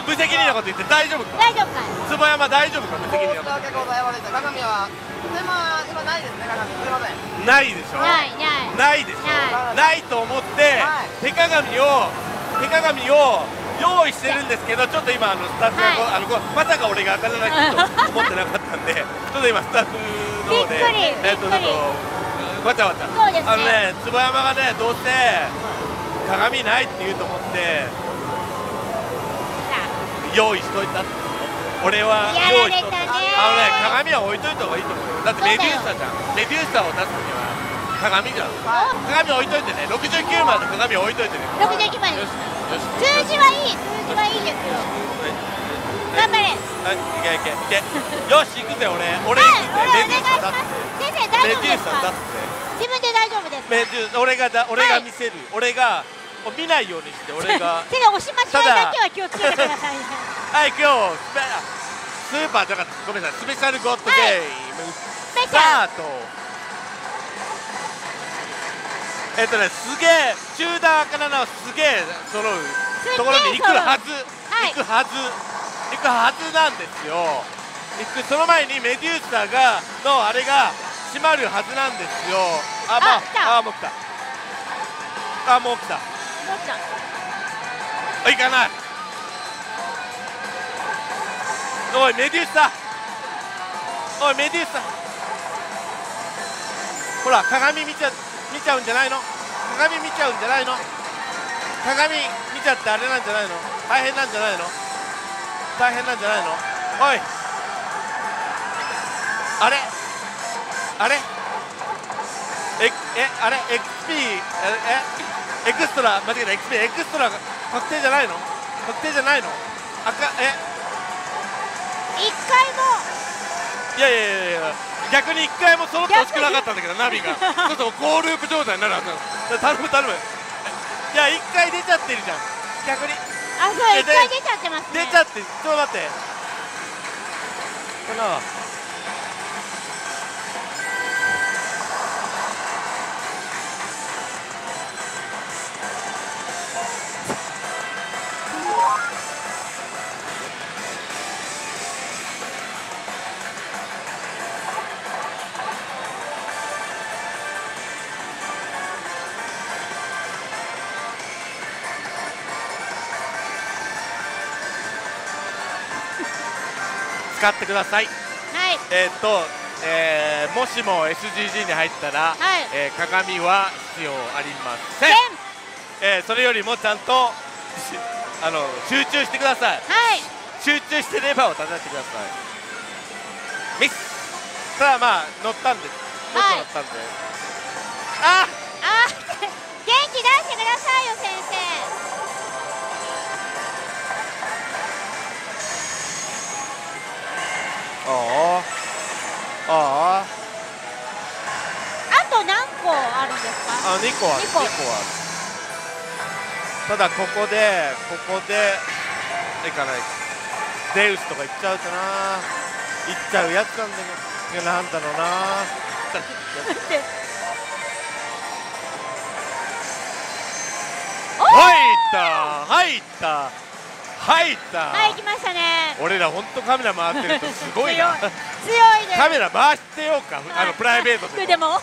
無責任なこと言って大丈夫か？大丈夫かい？坪山大丈夫か？無責任なこ申し訳ございません鏡は今今ないです。ね鏡す。いませんとないでしょないないないでしょなないと思ってはい手鏡を手鏡を用意してるんです。けどちょっと今あのスタッフがこう、はいあのこうまさか俺が当たらないと思ってなかったんでちょっと今スタッフの方でえっとちょっとわちゃわちゃそうです。ねあのね坪山がねどうせ鏡ないって言うと思って用意しといた。俺は用意しとった。あのね鏡は置いといた方がいいと思う。よだってメデューサじゃん。メデューサを出すには鏡じゃん。鏡置いといてね。69まで鏡置いといてね。69までよし。よし。数字はいい。数字はいい。ですよ頑張れ。はい、い。けいけ。いけ。よし行くぜ俺。俺はい。行くぜ。メデューサ願いします。先生大出丈夫ですすメデューサか出すぜ。自分で大丈夫ですか？メデュー俺がだ俺が見せる、俺が見ないようにして俺が。手で押し間違いだけは気をつけてくださいね。はい今日スペスーパーじゃなかった。ごめんなさい。スペシャルゴッドゲーム、スペシャスタート。えっとねすげえ中段からのすげえ揃うところに行くはず、はい行くはず。行くはず。なんですよ行くその前にメデューサがのあれが閉まるはずなんですよ。あまああもう来たあもう来たどうしたあ行かない。おいメデューサ。おいメデューサ。ほら鏡見ちゃ見ちゃうんじゃないの？鏡見ちゃうんじゃないの？鏡見ちゃってあれなんじゃないの？大変なんじゃないの？大変なんじゃないの？おい。あれ？あれ？ええあれ XP ええエクストラ間違えた XP エクストラが確定じゃないの？確定じゃないの？赤え？一回も。いやいやいやいや逆に一回も揃ってほしくなかったんだけどナビが。そうそう高ループ状態になるはず。なの頼む頼む。いや一回出ちゃってるじゃん。逆に。あそうえ一回出ちゃってますね。出ちゃってちょっと待って。かな使ってください。はい。えーっと、えーもしも SGG に入ったら、はい。えー鏡は必要ありません。えーそれよりもちゃんとし あの集中してください。はい。集中してレバーを叩いてください。ミス。ただまあ乗ったんで。もっとはい乗ったんで、ああ元気出してくださいよ先生ああああと何個あるんですか？ああ2個ある。2二個。個ある。ただここでここでいかない。デウスとか行っちゃうかな。行っちゃうやつなんだけどなんだろうな。入った！入った入った、はい来ましたね。俺ら本当カメラ回ってるとすごいな。強いです。カメラ回してようか、あのプライベートででも。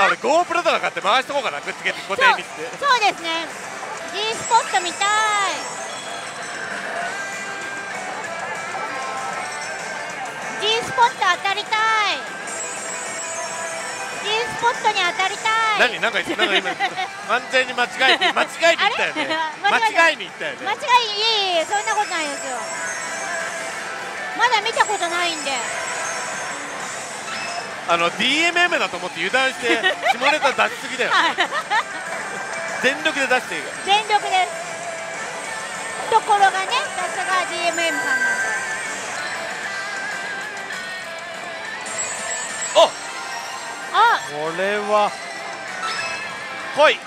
あ俺 GoPro とか買って回しとこうかな。くっつけて固定にしてそうですね。G スポット見たい。G スポット当たりたい G スポットに当たりたい。何？なんか言ってなんか今完全に間違えて 間違えに行ったよね。間違いに行ったよね。間違いいえいえそんなことないですよ。まだ見たことないんで。あの DMM だと思って油断して 下ネタ出しすぎだよ。はい。全力で出していいか全力です。ところがねさすが GMM さんなんであ。これは。来い。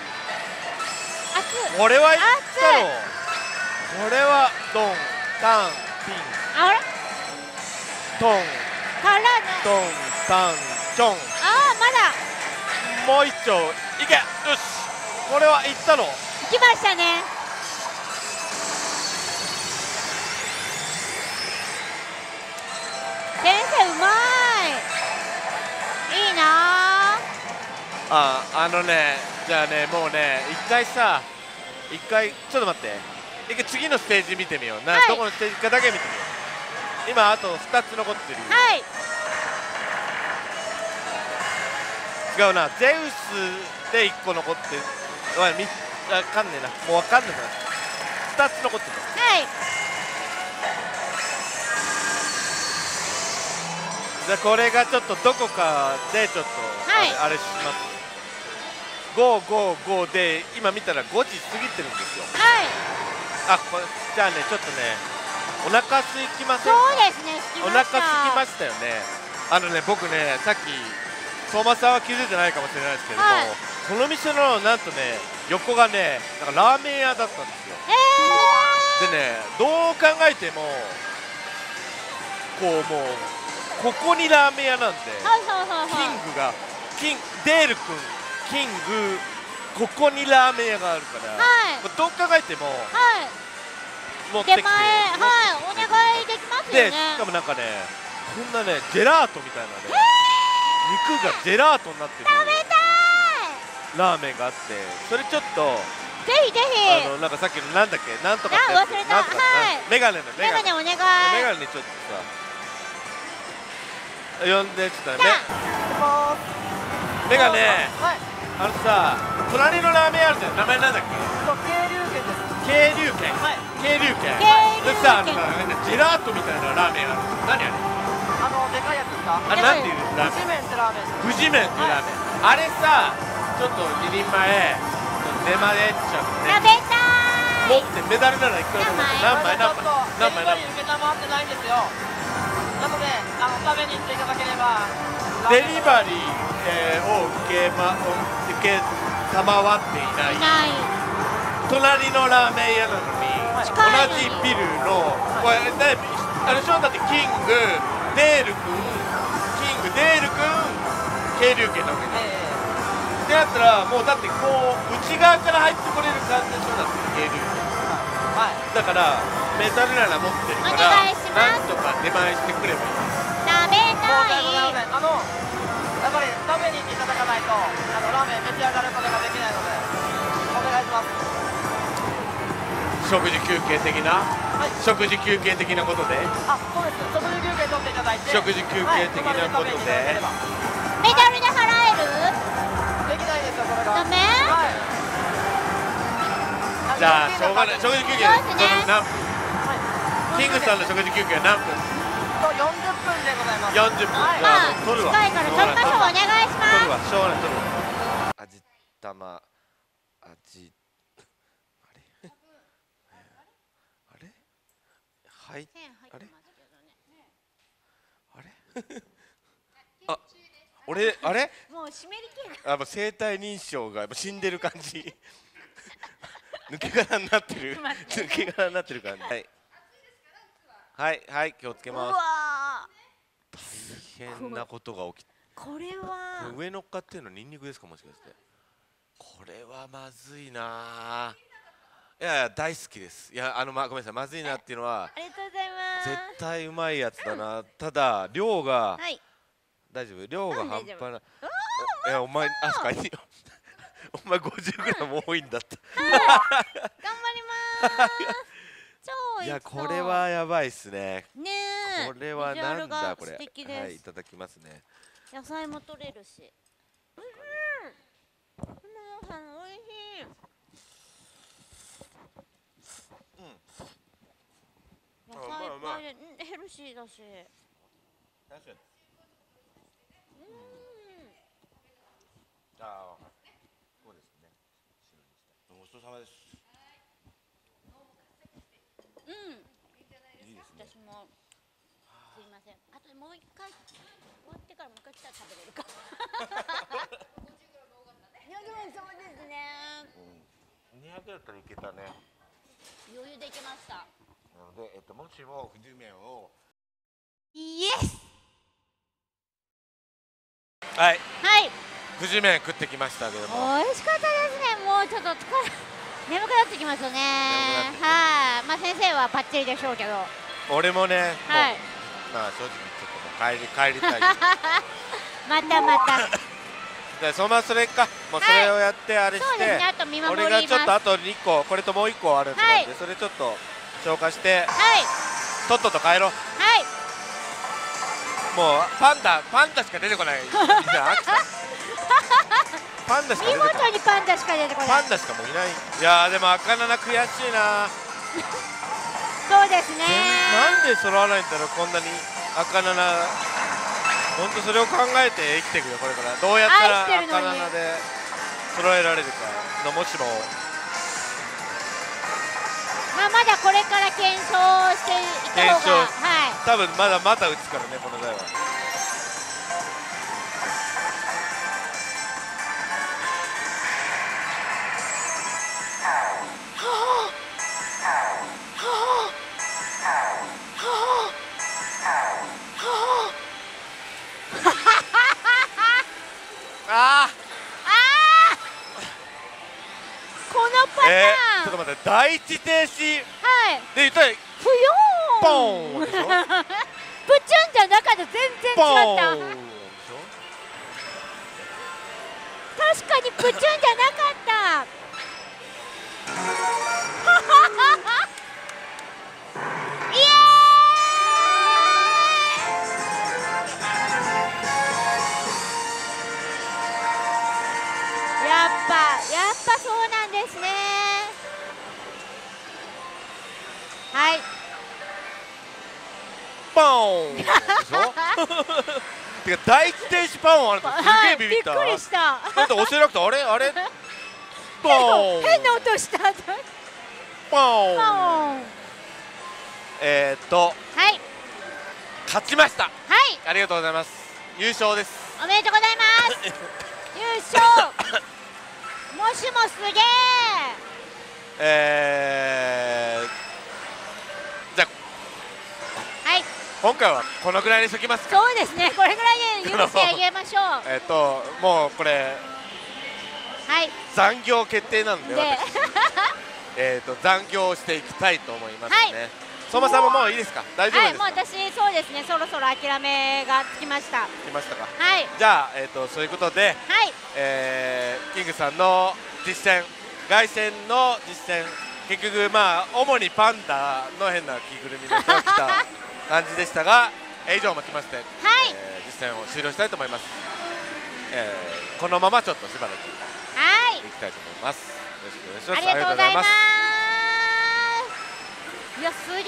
熱っこれはいったろ。これはドンタンピン。あれ？トン。からのトンタンチョン。ああまだ。もう一丁。いけ。よし。これはいったろ。来ましたね。先生うまいあああのねじゃあねもうね一回さ一回ちょっと待って。一回次のステージ見てみよう。な、はい。どこのステージかだけ見てみよう。今あと2つ残ってる、はい。違うな。ゼウスで1個残ってる。わみあかんねえな。もうわかんねえな。2つ残ってる。はい。じゃあこれがちょっとどこかでちょっとはい。あれします555で今見たら5時過ぎてるんですよ。はい。あこれじゃあねちょっとねお腹空きませんそかうですねお腹空きましたよね。あのね僕ねさっき相馬さんは気づいてないかもしれないですけれども、はい。この店のなんとね横がねなんかラーメン屋だったんですよ。えでねどう考えてもこうもうここにラーメン屋なんでー、はいはいはいキはい。ングがキンデール君キングここにラーメン屋があるから、はい。どう考えてもはい。持ってきてはいお願いできますよでねしかもなんかねこんなねジェラートみたいなね、肉がジェラートになってる。食べたラーメンがあってそれちょっといぜひぜひ。あのなんかさっきのなんだっけ？なんとかってやつ。あ忘れた。はい。メガネのメガネ。メガネお願い。メガネちょっとさ呼んでちょっとね。メガネ。はいあのさ隣のラーメンあるじゃん。名前なんだっけ？渓流軒はい。渓流軒。でさあの軒。さなんかジェラートみたいなラーメンある。何あれ？あのでかいやつですかあれなんていうラーメン？地面ってラーメン。富士麺ってラーメン、あれさちょっと2人前ちょっと出前ちゃって。食べた持いってメダルならいくらでも。何枚？何枚？何枚？何枚？デリバリー受けたまってないんですよ。なのであの食べに行っていただければデリバリー、えーを受け,、ま、受けたまわっていない。隣のラーメン屋なのにはい同じビルのこれねあれでしょ？だってキングデール君。キングデール君。渓流圏なわけえでえってなったらもうだってこう内側から入ってこれる感じでしょ？だって渓流圏はい。だからメタルなら持ってるからなんとか出前してくればいい。食べ申しあのやっぱり食べに行っていただかないとあのラーメン召し上がることができないのでお願いします。食事休憩的な？はい。食事休憩的なことで？あそうです。食事休憩取っていただいて。食事休憩的なことで？はいメダルで払える？できないですよこれが。ダメ？はい。じゃあしょうがない。食事休憩そうですね。その何分？はい。キングさんの食事休憩は何分？と40分でございます。40分、はい。取るわ。近いから取りましょうお願いし取るまわ。しょうがない取るわ。味玉。味あれ？あれ？はい。す線入ってますけどね。あれ？あ俺あれ？もう湿り気が。あもう生体認証がもう死んでる感じ。抜け殻になってる。抜け殻になってる感じ。はいはいはい気をつけうまわす大変なことが起きーこれこはれ上乗っかってるのニンニクですか？もしかして。これはまずいなあいやいや大好きです。いやあのまごめんなさい。まずいなっていうのはありがとうございます。絶対うまいやつだな。ただ量がはい。大丈夫？量が半端ないやお前あそっかいいよお前50グラム多いんだって。頑張ります。超いやこれはやばいっすね。ねえ。これはなんだがこれ。はいいただきますね。野菜も取れるし。おいしいさん。おいしいうまいうまい菜いっぱいでうんヘルシーだし。確かに。ああそうですね。ごちそうさまですうん。いいですね。私もすいません。あともう一回終わってからもう一回来たら食べれるか。いやでもそうですね。200だったらいけたね。余裕できました。なので、えっと、もしも富士麺を。イエス！はい。はい。富士麺食ってきましたけども。美味しかったですね。もうちょっと疲れ眠くなってきますね。眠くなってきはい。まあ先生はバッチリでしょうけど。俺もね、はい。まあ正直ちょっと帰り帰りたい。またまた。じゃあそのままそれかもうそれをやってあれして、そうですね。あと見守り俺ます。がちょっとあと2個これともう1個あるんで、はい。それちょっと消化してはい。とっとと帰ろう。はい。もうパンダパンダしか出てこない。じゃあパンダしか出見事にパンダしか出てこない。パンダしかもういない。いやーでも赤七悔しいな。そうですね。なんで揃わないんだろうこんなに赤七本当それを考えて生きていくよこれから。どうやったら赤七で揃えられるかのもしもまあまだこれから検証していった方がはい。多分まだまた打つからねこの台は あああこのパターン、ーえー、ちょっと待って第一停止。ではい。言ったらふよポーん。ーン プチュンじゃなかった。全然ポ違った確かにプチュンじゃなかったてか第一停止パンあるとすげはいえビビった、びっくりした。だって押せなくてあれ？あれ？ポーン変な音した。ポーンポーン。えー、っとはい。勝ちました。はい。ありがとうございます。優勝です。おめでとうございます。優勝。もしもすげえ。えー、じゃあはい今回はこのぐらいにしときますか。そうですね。これぐらいで許してあげましょう。は えーっともうこれい。残業決定なんでで。私。えー、と残業していきたいと思いますね、相馬さんももういいですか？大丈夫はいですか、もう私そうですね。そろそろ諦めがつきました。は来ましたか？い。じゃあ、えー、とそういうことで、はい。えーキングさんの実践凱旋の実践。結局まあ主にパンダの変な着ぐるみの人が来た 感じでしたがえー以上をもちまして、はい。えー実践を終了したいと思います、えーこのままちょっとしばらくはい。いきたいと思います。よろしくお願いします。ありがとうございます。いやすげえ。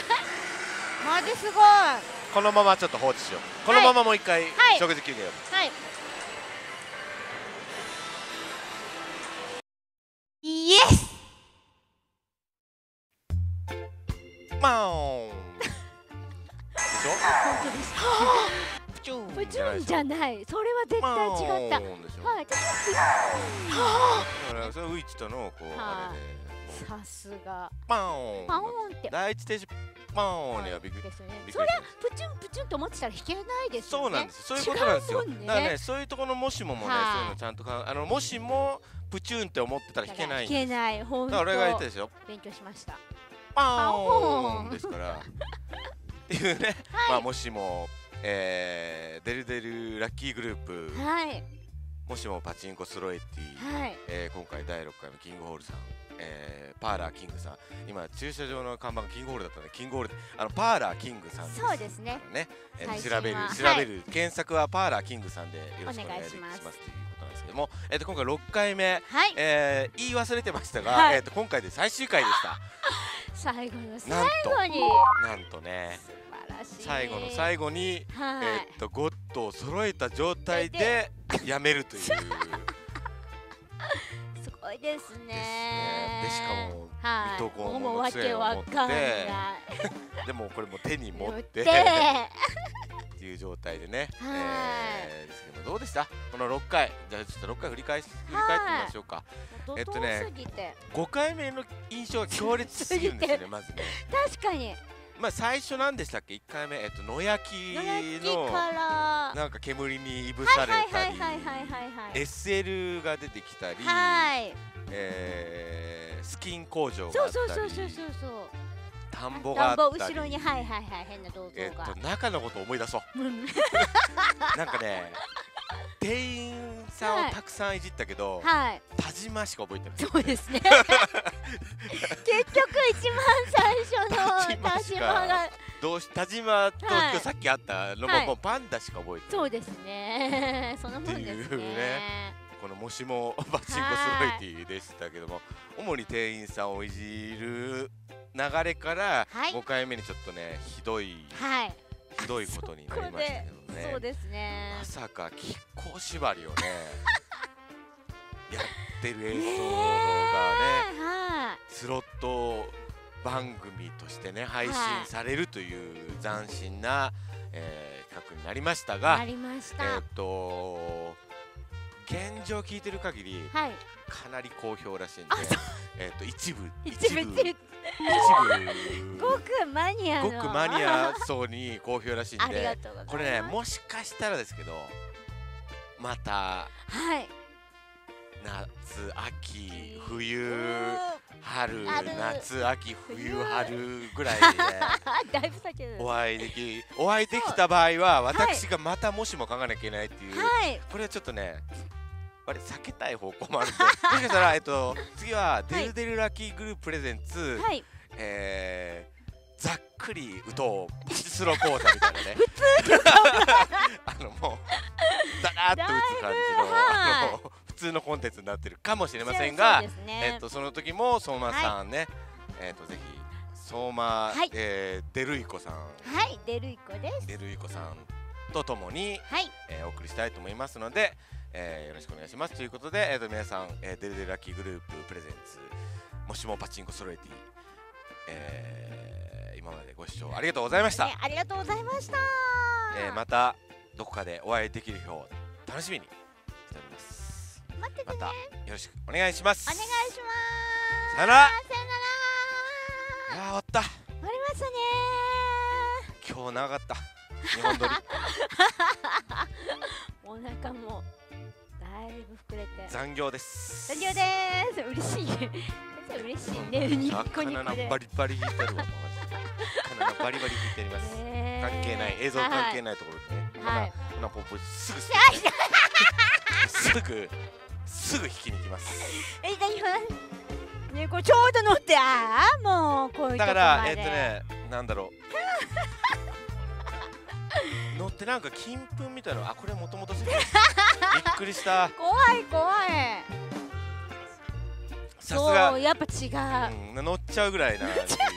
マジすごい。はこのままちょっと放置しよう。このままもう一回、はい。食事休憩を。い。イゃない。それは絶対違った。マーンでしょはいだからそれウイチとのこうあれでさすが。パーンパオーンって。第一停止パーンにはびっくりですよね。そりゃプチュンプチュンと思ってたら弾けないですよね。そうなんです。そういうことなんですよ。ね。だからねそういうところのもしももねはい。そういうのちゃんとかあのもしもプチューンって思ってたら弾けないんです弾けない。本当。だから俺が言ったで勉強しました。パオーン。ですから。っていうね。まあもしもえーデルデルラッキーグループ。はい。もしもパチンコスロエティ。はい。えー今回第6回のキングホールさん、えーパーラーキングさん。今駐車場の看板がキングホールだったのでキングホールであのパーラーキングさんそうですね。ね、えー調べるは調べる、検索はパーラーキングさんでよろしくお願いします。すということなんですけども、えー、と今回6回目、はい。えー言い忘れてましたが、はい。えー、と今回で最終回でした。最後の最後に。なんとねらしい。最後の最後に、はい、えー、とゴッドを揃えた状態でやめるという。です すごいですね。ね。でしかもはい。水戸黄門のもうわけわかんない。でもこれも手に持って。持って。っていう状態でね、はい。えーですけどどうでした？この6回。じゃあちょっと6回振り返し振り返ってみましょうか、えっとね怒涛すぎて。5回目の印象が強烈すぎるんですよね まずね。確かにまあ最初何でしたっけ？1回目。えっと野焼きの。なんか煙にいぶはいはいされたりはいはいはいはい。はい SL が出てきたり、はい。えースキン工場があったり。そうそうそうそうそう。田んぼがあったり。田んぼ後ろに。はいはいはい変な銅像が。えっと中のこと思い出そう。うん。なんかね店員さんをたくさんいじったけど、はい。田島しか覚えてない。そうですね。結局一番最初の田田島がどうし田島とはい。今日さっきあったのも、はい。もうパンダしか覚えてない。そうですね。そのもんですね。ねこのもしもバチンコスロイティでしたけども主に店員さんをいじる流れからはい。5回目にちょっとねひどいはいひどいことになりましたけどね。そうですね。まさか亀甲縛りをね やってる映像がねはスロット番組としてね配信はいされるという斬新な、えー企画になりましたいがなりました、えーっと現状聞いてる限りはい。かなり好評らしいんでえーっと一部一部一部一部ごくマニアのごくマニア層に好評らしいんでこれねもしかしたらですけどまたはい。夏秋う冬ー春春。夏秋冬。冬春ぐらいで お会いできお会いできた場合は私がまたもしも書かなきゃいけないっていう、はい。これはちょっとねあれ避けたい方向もあるんで。もしかしたら、えっと、次は「デルデルラッキーグループプレゼンツ」はい。えーざっくり打とうスロ講座みたいなね。あのもうだらーっと打つ感じの,、はい。あの普通のコンテンツになってるかもしれませんが、ね。えっと、その時も相馬さんね、えっと、ぜひ相馬、はい。えーデルイコさん。はいデルイコです。デルイコさんとともに、はい。えーお送りしたいと思いますので、えーよろしくお願いします。ということで、えー、と皆さん、えーデルデルラッキーグループプレゼンツもしもパチンコソロエティ、えー今までご視聴ありがとうございました、ねありがとうございました。えーまたどこかでお会いできる日を楽しみにしております。待っててね。またよろしくお願いします。お願いします。さよなら。さよいやー終わった。なら終わりましたね。今日長かった。日本撮り。お 腹 もだいぶ膨れて。残業です。残業です。嬉しい先生 嬉しいね。ニッコニ魚コでバリバリ引いてるわ。バリバリ引いてあります。ね関係ない。映像関係ないところでね、はい。こんなポンポンすぐ。すぐすぐ引きに行きます。え何がねこれちょうど乗ってああもうこういうだからえっとねなんだろう乗ってなんか金粉みたいなのあこれもともとびっくりした。怖い怖い。さすが。そうやっぱ違う、うん、乗っちゃうぐらいな。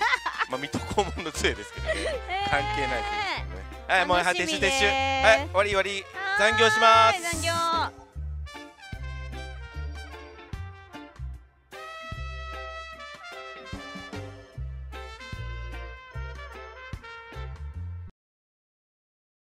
まあ水戸黄門の杖ですけどね。関係ないですねはいもうはい撤収撤収はい終わり終わり。残業します。残業